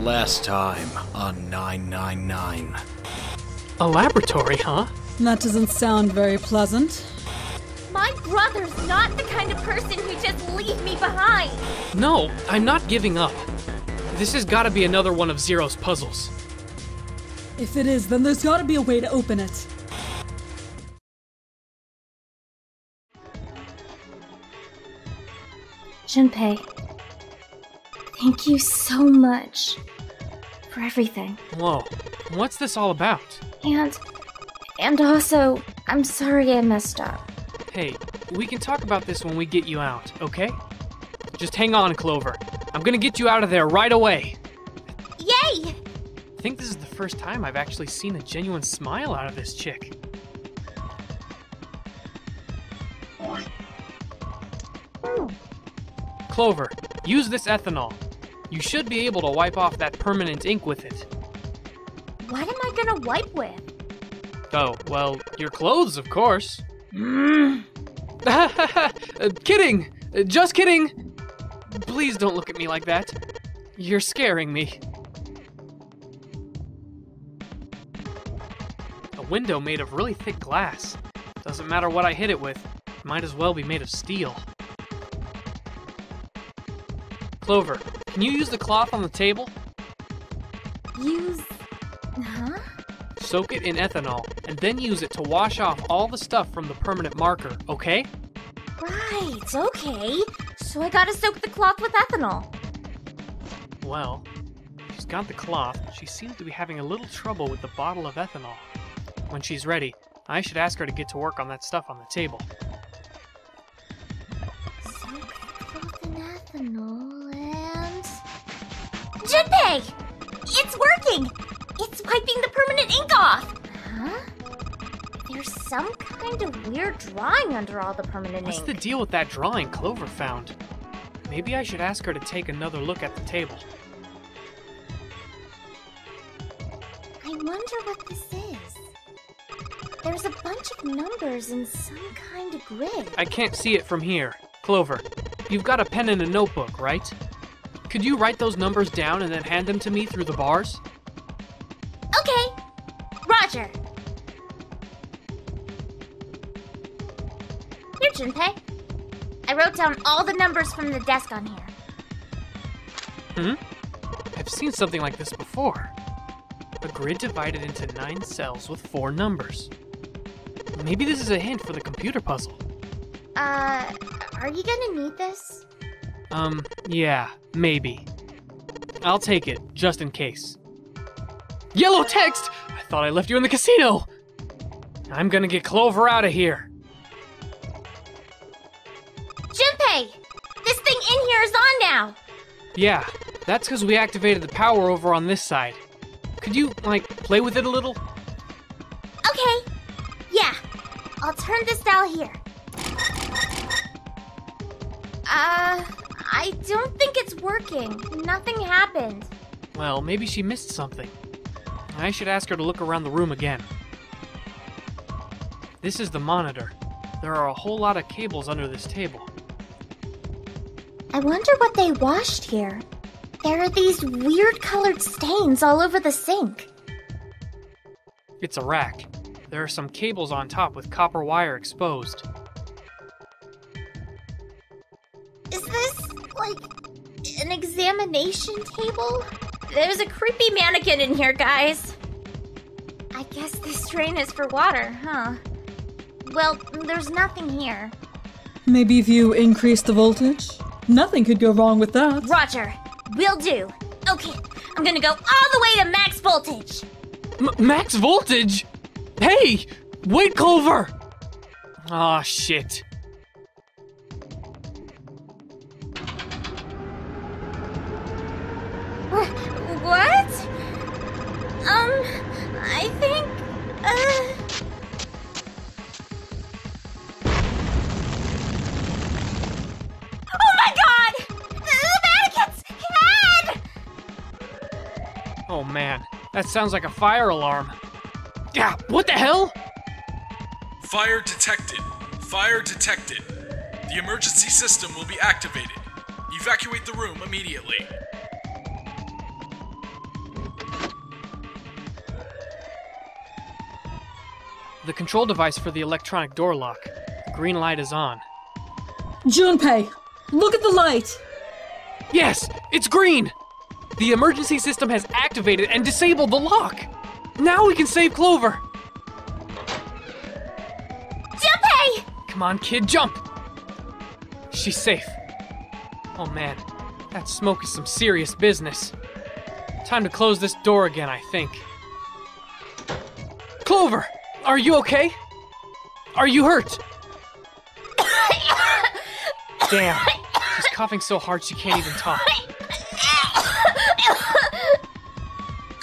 Last time on 999. A laboratory, huh? That doesn't sound very pleasant. My brother's not the kind of person who just leave me behind. No, I'm not giving up. This has got to be another one of Zero's puzzles. If it is, then there's gotta be a way to open it. Junpei, thank you so much for everything. Whoa, what's this all about? And and also, I'm sorry I messed up. Hey, we can talk about this when we get you out, okay? Just hang on, Clover. I'm gonna get you out of there right away. Yay! I think this is the first time I've actually seen a genuine smile out of this chick. Oh. Clover, use this ethanol. You should be able to wipe off that permanent ink with it. What am I gonna wipe with? Oh, well, your clothes, of course. Uh, kidding! Uh, Just kidding! Please don't look at me like that. You're scaring me. A window made of really thick glass. Doesn't matter what I hit it with, might as well be made of steel. Clover, can you use the cloth on the table? Use. Huh? Soak it in ethanol, and then use it to wash off all the stuff from the permanent marker, okay? Right, okay. So I gotta soak the cloth with ethanol. Well, she's got the cloth. She seems to be having a little trouble with the bottle of ethanol. When she's ready, I should ask her to get to work on that stuff on the table. Soak the cloth in ethanol. It's working! It's wiping the permanent ink off! Huh? There's some kind of weird drawing under all the permanent What's ink. What's the deal with that drawing Clover found? Maybe I should ask her to take another look at the table. I wonder what this is. There's a bunch of numbers in some kind of grid. I can't see it from here. Clover, you've got a pen and a notebook, right? Could you write those numbers down and then hand them to me through the bars? Okay. Roger. Here, Junpei. I wrote down all the numbers from the desk on here. Hmm? I've seen something like this before. A grid divided into nine cells with four numbers. Maybe this is a hint for the computer puzzle. Uh, are you gonna need this? Um, yeah, maybe. I'll take it, just in case. Yellow text! I thought I left you in the casino! I'm gonna get Clover out of here. Junpei! This thing in here is on now! Yeah, that's because we activated the power over on this side. Could you, like, play with it a little? Okay. Yeah. I'll turn this dial here. Uh, I don't think it's working. Nothing happened. Well, maybe she missed something. I should ask her to look around the room again. This is the monitor. There are a whole lot of cables under this table. I wonder what they washed here. There are these weird colored stains all over the sink. It's a rack. There are some cables on top with copper wire exposed. Examination table? There's a creepy mannequin in here, guys. I guess this drain is for water, huh? Well, there's nothing here. Maybe if you increase the voltage? Nothing could go wrong with that. Roger, will do. Okay, I'm gonna go all the way to max voltage. M- max voltage? Hey! Wait, Clover! Aw, shit. What? Um, I think. Uh. Oh my god! The, the mannequin's head! Oh man, that sounds like a fire alarm. Yeah, what the hell? Fire detected. Fire detected. The emergency system will be activated. Evacuate the room immediately. The control device for the electronic door lock. The green light is on. Junpei, look at the light. Yes, it's green! The emergency system has activated and disabled the lock. Now we can save Clover. Junpei! Come on, kid, jump! She's safe. Oh man, that smoke is some serious business. Time to close this door again, I think. Clover, are you okay? Are you hurt? Damn, she's coughing so hard she can't even talk.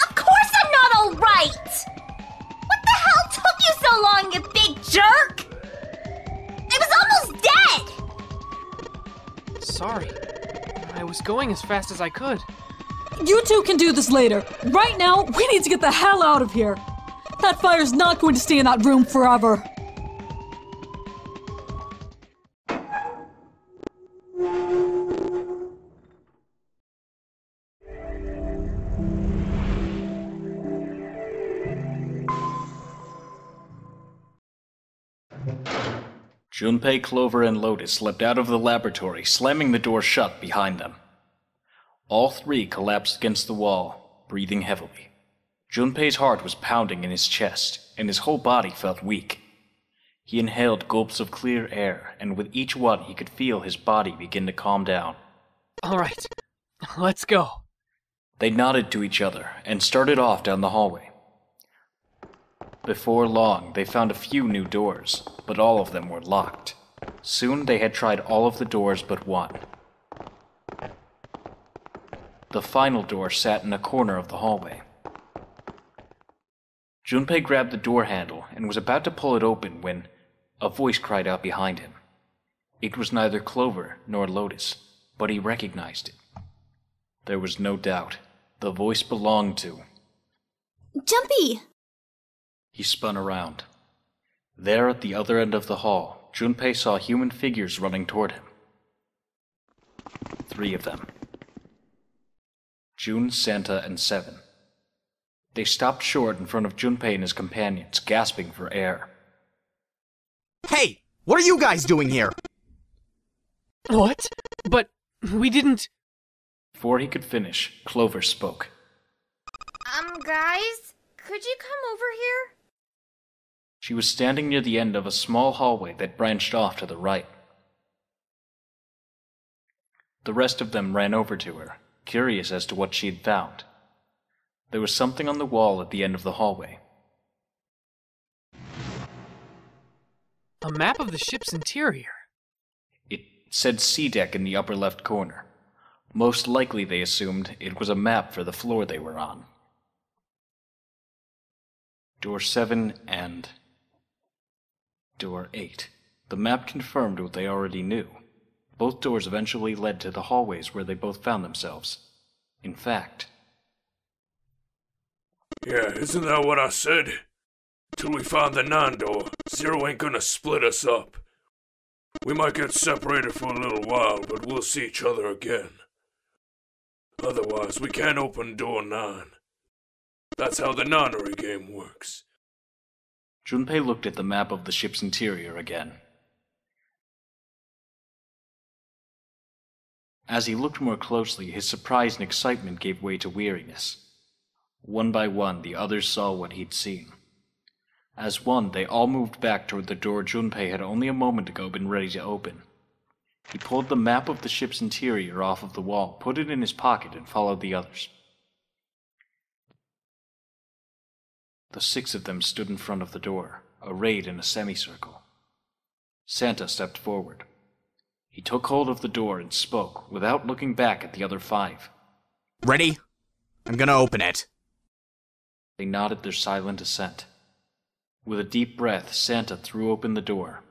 Of course I'm not alright! What the hell took you so long, you big jerk? I was almost dead! Sorry. I was going as fast as I could. You two can do this later. Right now, we need to get the hell out of here. That fire's not going to stay in that room forever. Junpei, Clover, and Lotus leapt out of the laboratory, slamming the door shut behind them. All three collapsed against the wall, breathing heavily. Junpei's heart was pounding in his chest, and his whole body felt weak. He inhaled gulps of clear air, and with each one he could feel his body begin to calm down. All right, let's go. They nodded to each other and started off down the hallway. Before long, they found a few new doors, but all of them were locked. Soon they had tried all of the doors but one. The final door sat in a corner of the hallway. Junpei grabbed the door handle and was about to pull it open when a voice cried out behind him. It was neither Clover nor Lotus, but he recognized it. There was no doubt. The voice belonged to. Jumpy! He spun around. There at the other end of the hall, Junpei saw human figures running toward him. Three of them. June, Santa, and Seven. They stopped short in front of Junpei and his companions, gasping for air. Hey, what are you guys doing here? What? But we didn't. Before he could finish, Clover spoke. Um, guys, could you come over here? She was standing near the end of a small hallway that branched off to the right. The rest of them ran over to her, curious as to what she had found. There was something on the wall at the end of the hallway. A map of the ship's interior. It said C deck in the upper left corner. Most likely, they assumed, it was a map for the floor they were on. Door 7 and Door 8. The map confirmed what they already knew. Both doors eventually led to the hallways where they both found themselves. In fact, Yeah, isn't that what I said? Till we find the nine door, Zero ain't gonna split us up. We might get separated for a little while, but we'll see each other again. Otherwise, we can't open door nine. That's how the nonary game works. Junpei looked at the map of the ship's interior again. As he looked more closely, his surprise and excitement gave way to weariness. One by one, the others saw what he'd seen. As one, they all moved back toward the door Junpei had only a moment ago been ready to open. He pulled the map of the ship's interior off of the wall, put it in his pocket, and followed the others. The six of them stood in front of the door, arrayed in a semicircle. Santa stepped forward. He took hold of the door and spoke, without looking back at the other five. Ready? I'm gonna open it. They nodded their silent assent. With a deep breath, Santa threw open the door.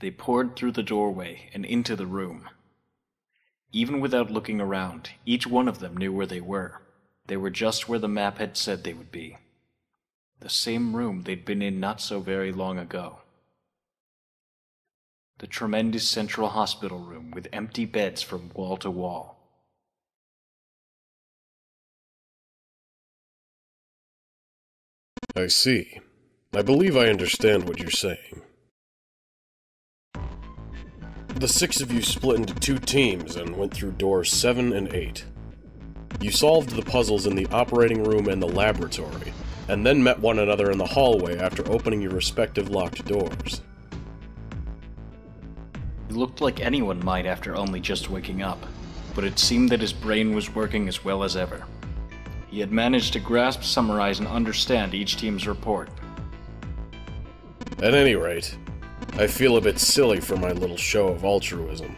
They poured through the doorway and into the room. Even without looking around, each one of them knew where they were. They were just where the map had said they would be. The same room they'd been in not so very long ago the tremendous central hospital room with empty beds from wall to wall. I see. I believe I understand what you're saying. The six of you split into two teams and went through doors 7 and 8. You solved the puzzles in the operating room and the laboratory, and then met one another in the hallway after opening your respective locked doors. He looked like anyone might after only just waking up, but it seemed that his brain was working as well as ever. He had managed to grasp, summarize, and understand each team's report. At any rate, I feel a bit silly for my little show of altruism.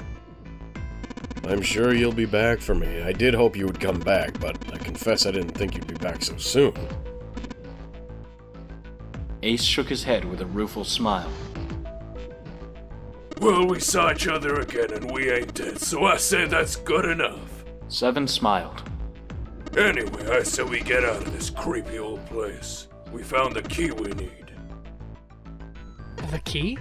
I'm sure you'll be back for me. I did hope you would come back, but I confess I didn't think you'd be back so soon. Ace shook his head with a rueful smile. Well, we saw each other again and we ain't dead, so I say that's good enough. Seven smiled. Anyway, I say we get out of this creepy old place. We found the key we need. The key?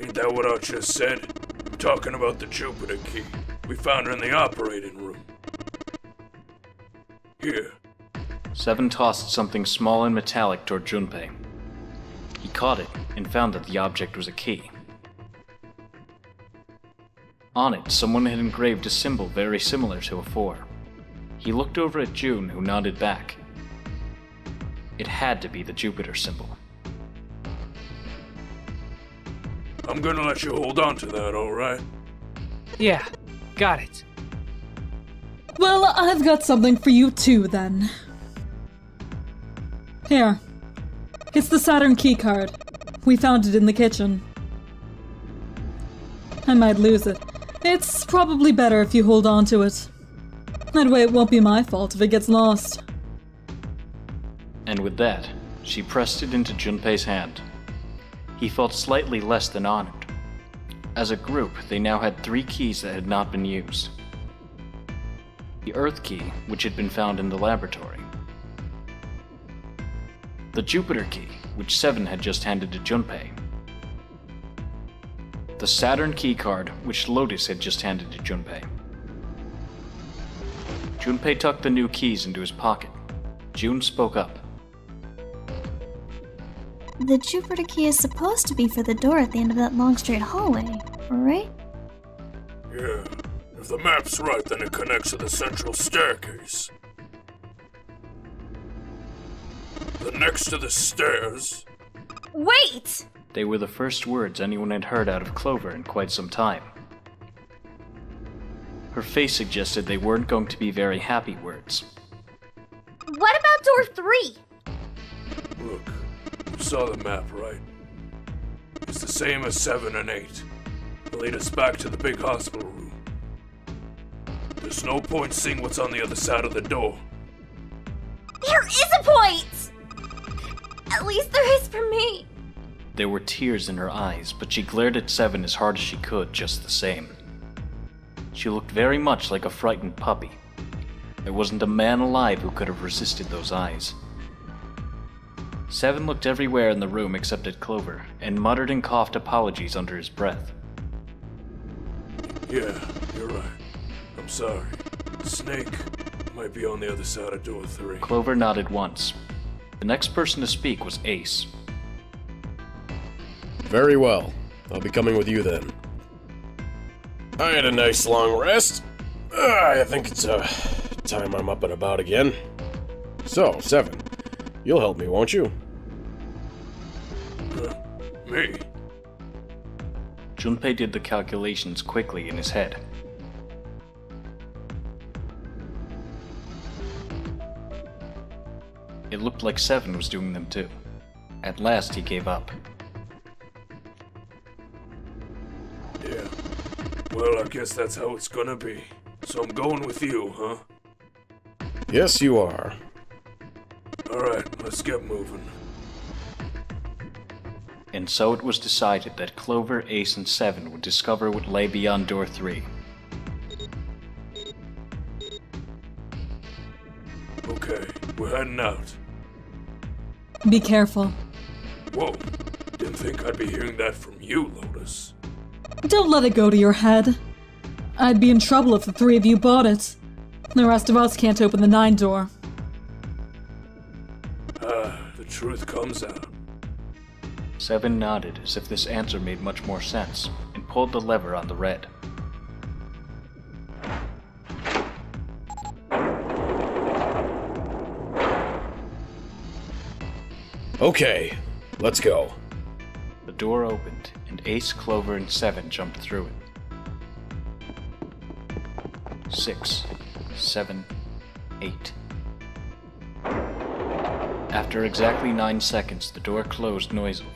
Ain't that what I just said? I'm talking about the Jupiter key. We found her in the operating room. Here. Seven tossed something small and metallic toward Junpei. He caught it and found that the object was a key. On it, someone had engraved a symbol very similar to a four. He looked over at June, who nodded back. It had to be the Jupiter symbol. I'm gonna let you hold on to that, alright? Yeah, got it. Well, I've got something for you too, then. Here. It's the Saturn keycard. We found it in the kitchen. I might lose it. It's probably better if you hold on to it. That way it won't be my fault if it gets lost. And with that, she pressed it into Junpei's hand. He felt slightly less than honored. As a group, they now had three keys that had not been used. The Earth key, which had been found in the laboratory. The Jupiter key, which Seven had just handed to Junpei. The Saturn keycard which Lotus had just handed to Junpei. Junpei tucked the new keys into his pocket. June spoke up. The Jupiter key is supposed to be for the door at the end of that long straight hallway, right? Yeah. If the map's right, then it connects to the central staircase. The next to the stairs. Wait! They were the first words anyone had heard out of Clover in quite some time. Her face suggested they weren't going to be very happy words. What about door three? Look, you saw the map, right? It's the same as 7 and 8. It'll lead us back to the big hospital room. There's no point seeing what's on the other side of the door. There is a point! At least there is for me. There were tears in her eyes, but she glared at Seven as hard as she could just the same. She looked very much like a frightened puppy. There wasn't a man alive who could have resisted those eyes. Seven looked everywhere in the room except at Clover, and muttered and coughed apologies under his breath. Yeah, you're right. I'm sorry. Snake might be on the other side of door 3. Clover nodded once. The next person to speak was Ace. Very well. I'll be coming with you then. I had a nice long rest. Ah, I think it's uh, time I'm up and about again. So, Seven, you'll help me, won't you? Uh, me? Junpei did the calculations quickly in his head. It looked like Seven was doing them too. At last, he gave up. Well, I guess that's how it's gonna be. So I'm going with you, huh? Yes, you are. Alright, let's get moving. And so it was decided that Clover, Ace, and Seven would discover what lay beyond Door 3. Okay, we're heading out. Be careful. Whoa, didn't think I'd be hearing that from you, Lotus. Don't let it go to your head. I'd be in trouble if the three of you bought it. The rest of us can't open the nine door. Ah, the truth comes out. Seven nodded as if this answer made much more sense and pulled the lever on the red. Okay, let's go. The door opened, and Ace, Clover, and Seven jumped through it. Six, seven, eight. After exactly nine seconds, the door closed noisily.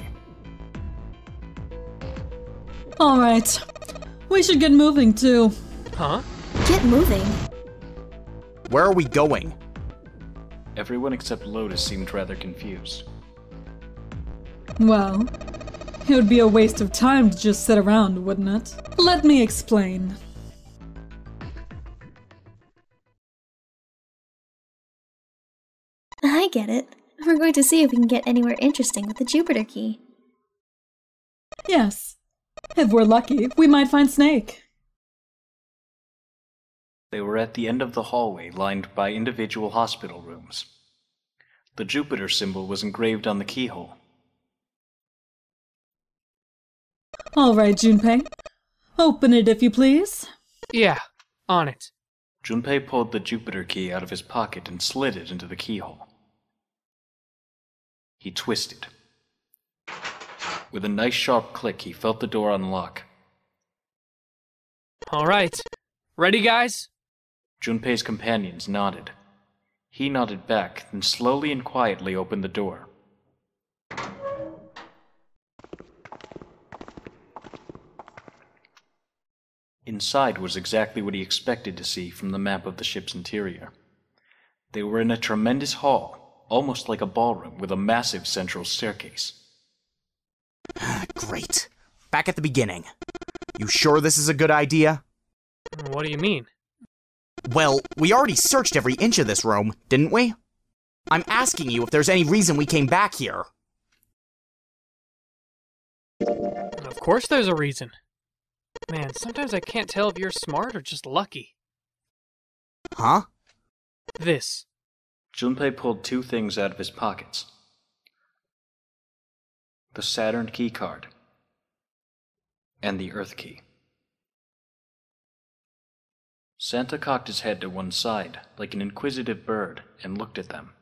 Alright. We should get moving too. Huh? Get moving. Where are we going? Everyone except Lotus seemed rather confused. Well, it would be a waste of time to just sit around, wouldn't it? Let me explain. I get it. We're going to see if we can get anywhere interesting with the Jupiter key. Yes. If we're lucky, we might find Snake. They were at the end of the hallway lined by individual hospital rooms. The Jupiter symbol was engraved on the keyhole. Alright, Junpei. Open it if you please. Yeah, on it. Junpei pulled the Jupiter key out of his pocket and slid it into the keyhole. He twisted. With a nice sharp click, he felt the door unlock. All right. Ready, guys? Junpei's companions nodded. He nodded back, then slowly and quietly opened the door. Inside was exactly what he expected to see from the map of the ship's interior. They were in a tremendous hall, almost like a ballroom, with a massive central staircase. Great. Back at the beginning. You sure this is a good idea? What do you mean? Well, we already searched every inch of this room, didn't we? I'm asking you if there's any reason we came back here. Of course there's a reason. Man, sometimes I can't tell if you're smart or just lucky. Huh? This. Junpei pulled two things out of his pockets the Saturn key card and the Earth key. Santa cocked his head to one side, like an inquisitive bird, and looked at them.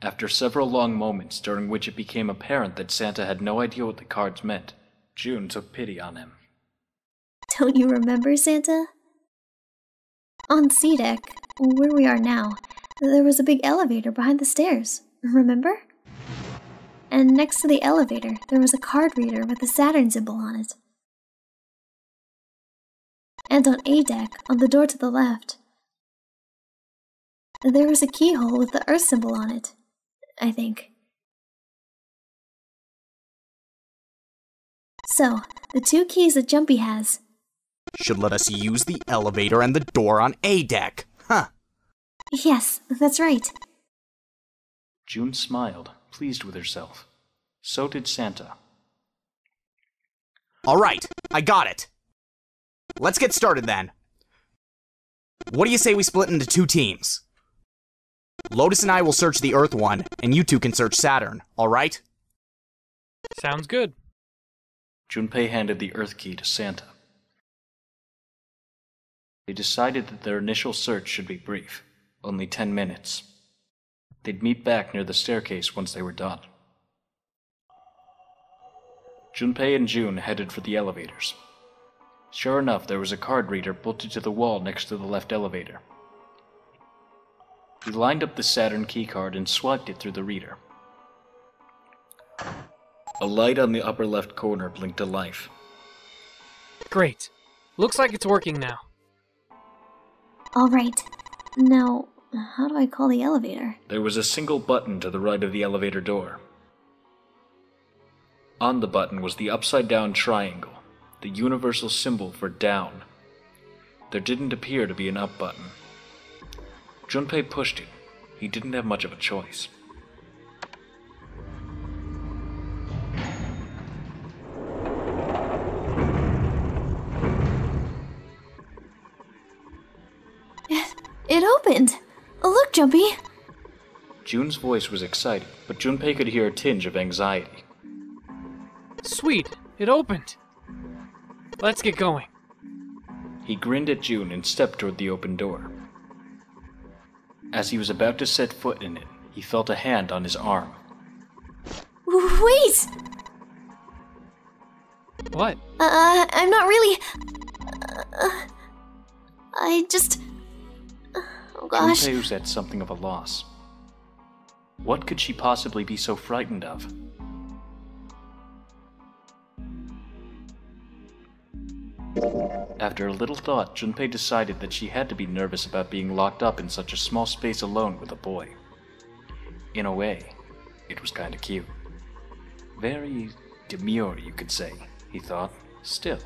After several long moments, during which it became apparent that Santa had no idea what the cards meant, June took pity on him. Don't you remember, Santa? On C deck, where we are now, there was a big elevator behind the stairs. Remember? And next to the elevator, there was a card reader with the Saturn symbol on it. And on A deck, on the door to the left, there was a keyhole with the Earth symbol on it, I think. So, the two keys that Jumpy has Should let us use the elevator and the door on A deck. Huh. Yes, that's right. June smiled, pleased with herself. So did Santa. All right, I got it. Let's get started then. What do you say we split into two teams? Lotus and I will search the Earth one, and you two can search Saturn, all right? Sounds good. Junpei handed the Earth key to Santa. They decided that their initial search should be brief, only ten minutes. They'd meet back near the staircase once they were done. Junpei and June headed for the elevators. Sure enough, there was a card reader bolted to the wall next to the left elevator. He lined up the Saturn keycard and swiped it through the reader. A light on the upper left corner blinked to life. Great. Looks like it's working now. Alright. Now, how do I call the elevator? There was a single button to the right of the elevator door. On the button was the upside down triangle, the universal symbol for down. There didn't appear to be an up button. Junpei pushed it. He didn't have much of a choice. It opened! Look, Jumpy! June's voice was excited, but Junpei could hear a tinge of anxiety. Sweet, it opened. Let's get going. He grinned at June and stepped toward the open door. As he was about to set foot in it, he felt a hand on his arm. Wait! What? Uh, I'm not really. Uh, I just. Gosh. Was at something of a loss. What could she possibly be so frightened of? After a little thought, Junpei decided that she had to be nervous about being locked up in such a small space alone with a boy. In a way, it was kinda cute. Very demure, you could say, he thought. Still,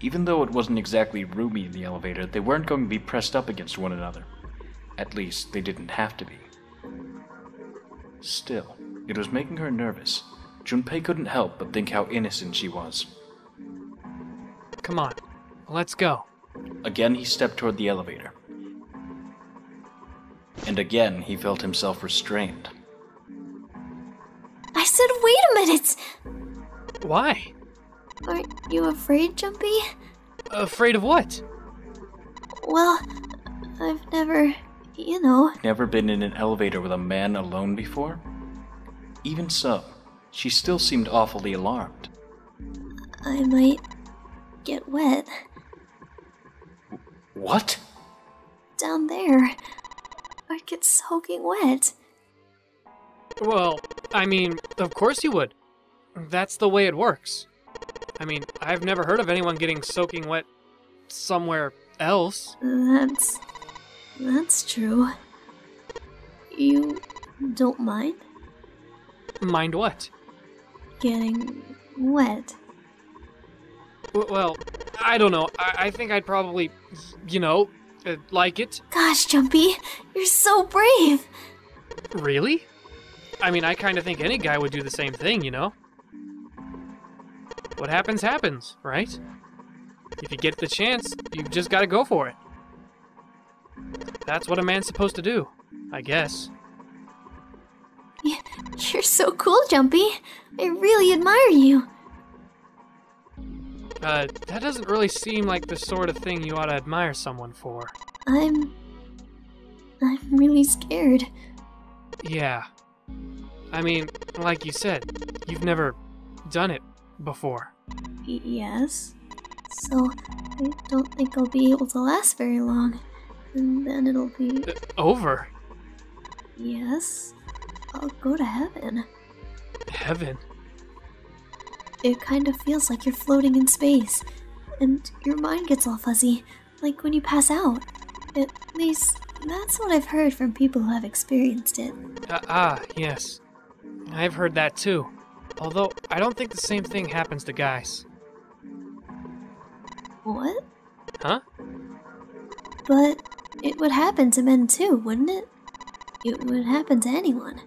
even though it wasn't exactly roomy in the elevator, they weren't going to be pressed up against one another. At least, they didn't have to be. Still, it was making her nervous. Junpei couldn't help but think how innocent she was. Come on, let's go. Again, he stepped toward the elevator. And again, he felt himself restrained. I said, wait a minute! Why? Aren't you afraid, Jumpy? Afraid of what? Well, I've never. You know. Never been in an elevator with a man alone before? Even so, she still seemed awfully alarmed. I might get wet. What? Down there. I'd get soaking wet. Well, I mean, of course you would. That's the way it works. I mean, I've never heard of anyone getting soaking wet somewhere else. That's. That's true. You don't mind Mind what? getting wet? W- Well, I don't know. I, I think I'd probably, you know, uh, like it. Gosh, Jumpy, you're so brave! Really? I mean, I kind of think any guy would do the same thing, you know? What happens, happens, right? If you get the chance, you've just gotta go for it. That's what a man's supposed to do, I guess. You're so cool, Jumpy. I really admire you. Uh, that doesn't really seem like the sort of thing you ought to admire someone for. I'm. I'm really scared. Yeah. I mean, like you said, you've never done it before. Y- yes. So, I don't think I'll be able to last very long. And then it'll be. Uh, over? Yes. I'll go to heaven. Heaven? It kind of feels like you're floating in space. And your mind gets all fuzzy, like when you pass out. At least, that's what I've heard from people who have experienced it. Uh, ah, yes. I've heard that too. Although, I don't think the same thing happens to guys. What? Huh? But it would happen to men too, wouldn't it? It would happen to anyone.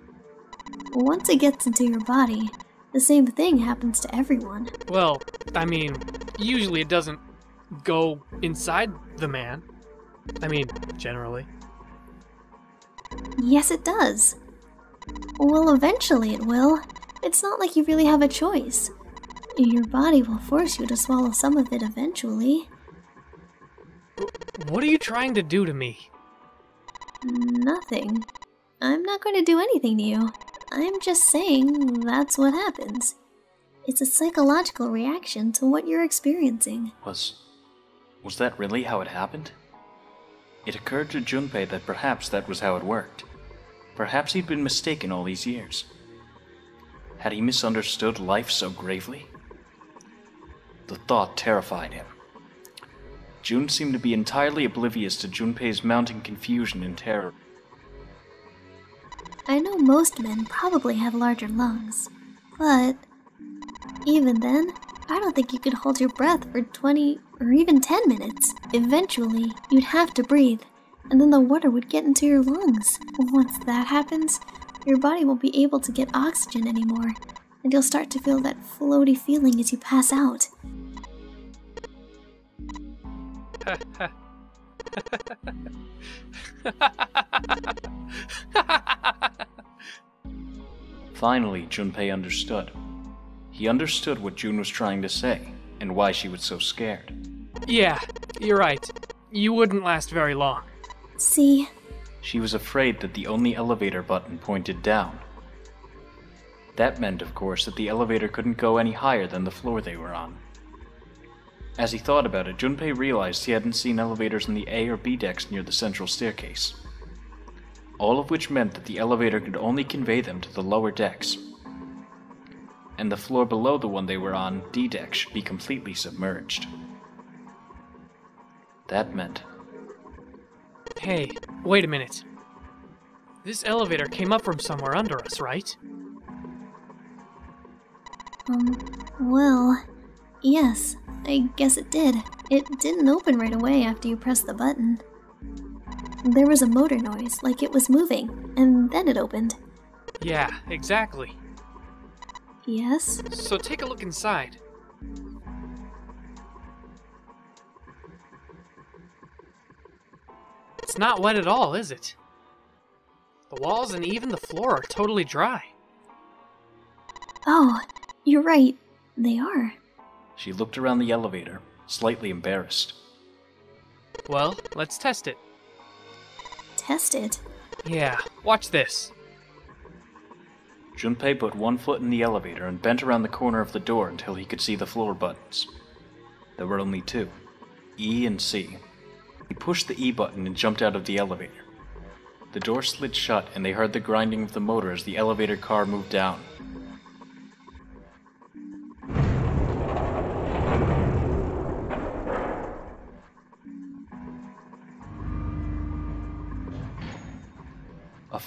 Once it gets into your body, the same thing happens to everyone. Well, I mean, usually it doesn't go inside the man. I mean, generally. Yes, it does. Well, eventually it will. It's not like you really have a choice. Your body will force you to swallow some of it eventually. What are you trying to do to me? Nothing. I'm not going to do anything to you. I'm just saying that's what happens. It's a psychological reaction to what you're experiencing. Was. was that really how it happened? It occurred to Junpei that perhaps that was how it worked. Perhaps he'd been mistaken all these years. Had he misunderstood life so gravely? The thought terrified him. June seemed to be entirely oblivious to Junpei's mounting confusion and terror. I know most men probably have larger lungs, but even then, I don't think you could hold your breath for 20 or even 10 minutes. Eventually, you'd have to breathe, and then the water would get into your lungs. Once that happens, your body won't be able to get oxygen anymore, and you'll start to feel that floaty feeling as you pass out. Finally, Junpei understood. He understood what June was trying to say and why she was so scared. Yeah, you're right. You wouldn't last very long. See, She was afraid that the only elevator button pointed down. That meant, of course, that the elevator couldn't go any higher than the floor they were on. As he thought about it, Junpei realized he hadn't seen elevators in the A or B decks near the central staircase. All of which meant that the elevator could only convey them to the lower decks. And the floor below the one they were on, D deck, should be completely submerged. That meant Hey, wait a minute. This elevator came up from somewhere under us, right? um, well, yes, I guess it did. It didn't open right away after you pressed the button. There was a motor noise, like it was moving, and then it opened. Yeah, exactly. Yes? So take a look inside. It's not wet at all, is it? The walls and even the floor are totally dry. Oh, you're right. They are. She looked around the elevator, slightly embarrassed. Well, let's test it. Test it. Yeah, watch this. Junpei put one foot in the elevator and bent around the corner of the door until he could see the floor buttons. There were only two E and C. He pushed the E button and jumped out of the elevator. The door slid shut and they heard the grinding of the motor as the elevator car moved down.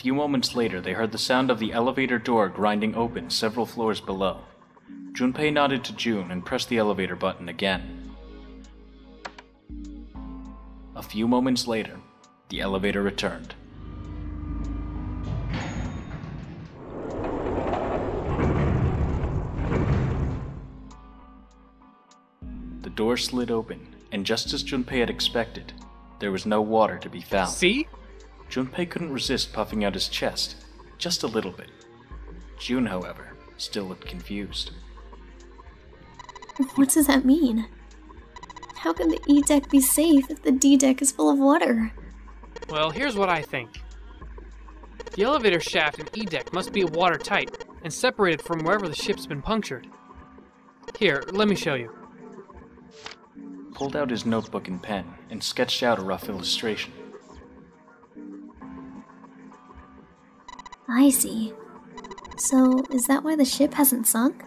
Few moments later, they heard the sound of the elevator door grinding open several floors below. Junpei nodded to June and pressed the elevator button again. A few moments later, the elevator returned. The door slid open, and just as Junpei had expected, there was no water to be found. See? Junpei couldn't resist puffing out his chest, just a little bit. June, however, still looked confused. What does that mean? How can the E deck be safe if the D deck is full of water? Well, here's what I think. The elevator shaft and E deck must be watertight and separated from wherever the ship's been punctured. Here, let me show you. Pulled out his notebook and pen and sketched out a rough illustration. I see. So, is that why the ship hasn't sunk?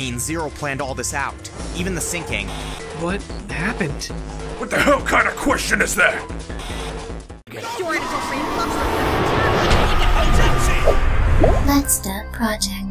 Means Zero planned all this out, even the sinking. What happened? What the hell kind of question is that? Let's Step Project.